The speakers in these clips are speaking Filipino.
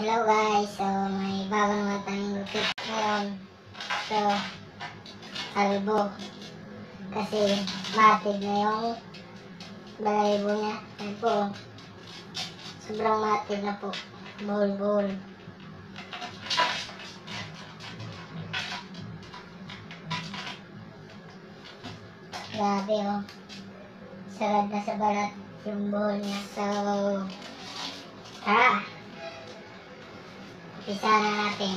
Hello guys, so may bagong naman tayong tip ngayon. So, kalbo. Kasi matid na yung balahibo niya. Ayun po. Sobrang matid na po. Buhol-buhol. Grabe oh. Sarad na sa balat yung buhol niya. So, tara. Umpisa na natin.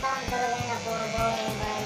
தான் சொல்லுங்க போகிறோம் போகிறேன்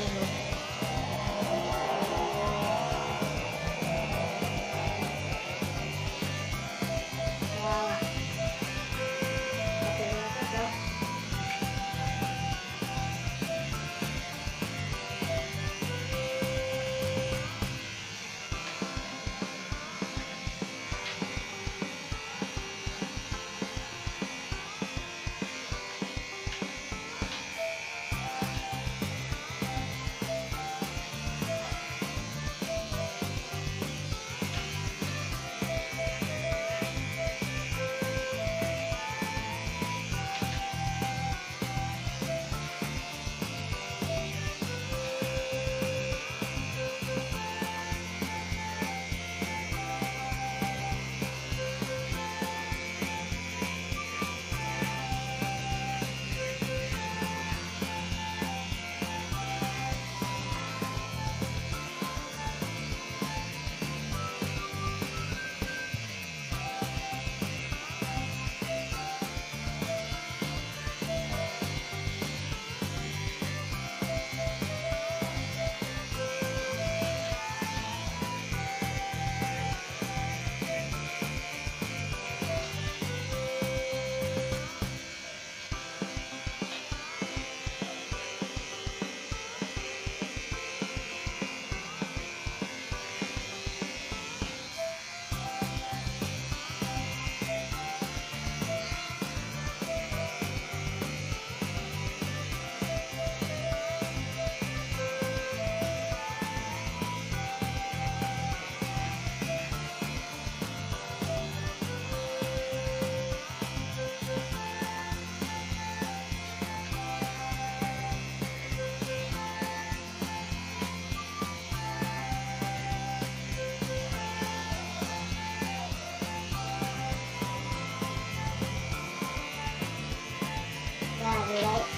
out.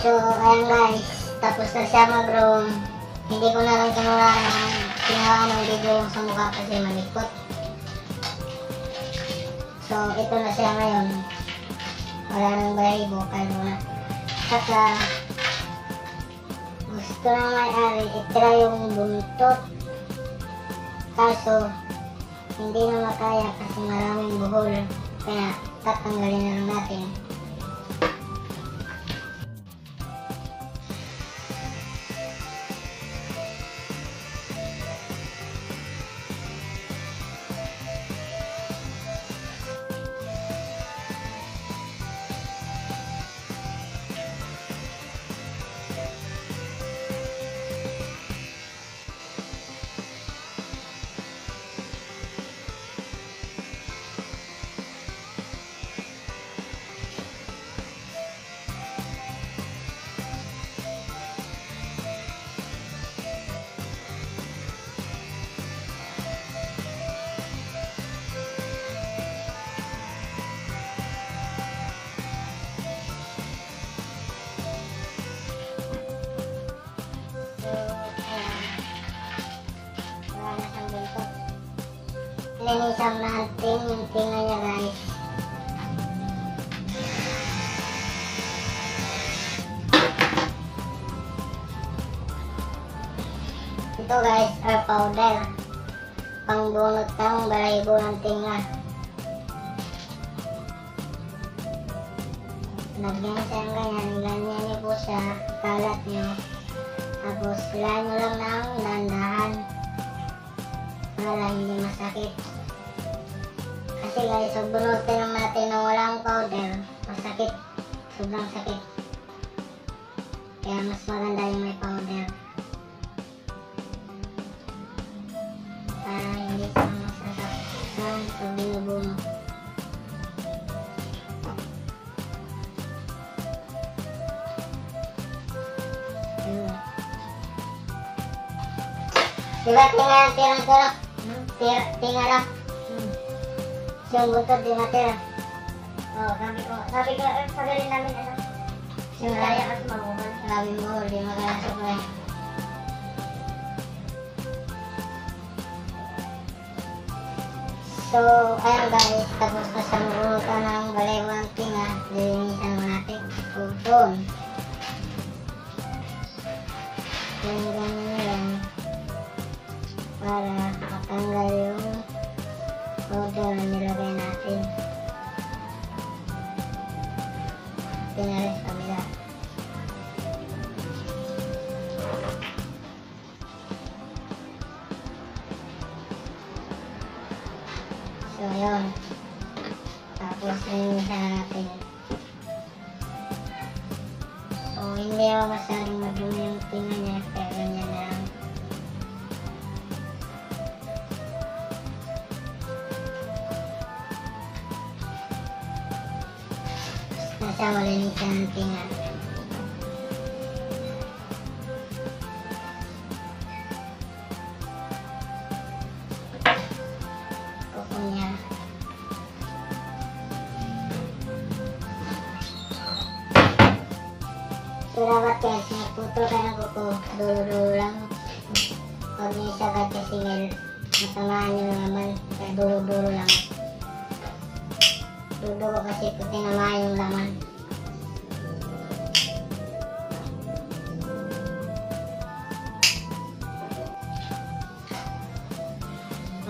So, ayan guys. Tapos na siya mag-room. Hindi ko na lang kinuha ng ginawa ng video sa mukha kasi malikot. So, ito na siya ngayon. Wala nang balahibo, kalbo na. Saka, gusto ng may-ari, itira yung buntot. Kaso, hindi na makaya kasi maraming buhol. Kaya, tatanggalin na lang natin. Linisan natin yung tinga niya guys. Ito guys, are powder. Pangbunot ng balahibo ng tinga. Lagyan siya ng ganyan. Ganyan niyo po siya. Kalat niyo. Tapos, pilahan nyo lang ng dandahan para hindi masakit. Kasi guys, pag bunutin lang natin na walang powder, masakit. Sobrang sakit. Kaya mas maganda yung may powder. Para hindi siya masasaktan pag binubunot. Ayun. Diba tinga lang, tirang ko lang? Tira, tinga lang. Yung buntot, di natira. Oo, sabi ko, sabi ko, eh, sabi namin, ano? Yung kaya kasi maguman. Sabi mo, di magana sa kulay. So, ayan guys, tapos na sa magunutan ng balaywang tinga, lilinisan mo natin. Puton. Yung ganyan lang para matanggal yung powder na nilagay natin. Pinalis kabila. So, yun. Tapos, linisan na natin. So, hindi ako masyadong madumi yung tingnan niya, kaya ganyan na lang. Nasa malinisan ng tinga. Kuko niya. So, dapat guys, magputol ka ng kuko. Dulo-dulo lang. Huwag niyo isagad kasi may matamaan nyo naman. Kaya dulo-dulo lang. Dudugo kasi pag tinamaan yung laman.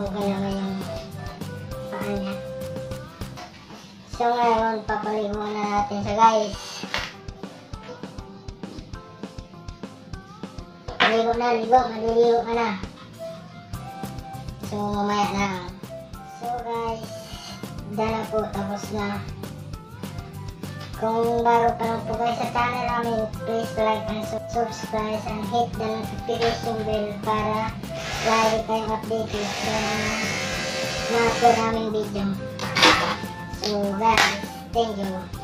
Naman yung paa niya. So ngayon, papaliguan na natin siya guys. Ligo na, ligo. Maliligo ka na. So, mamaya na. So, guys, dyan na po. Tapos na. Kung bago pa lang po kayo sa channel namin, please like and su- subscribe and hit the notification bell para lagi kayong updated sa mga na-upload namin video. So, guys, thank you.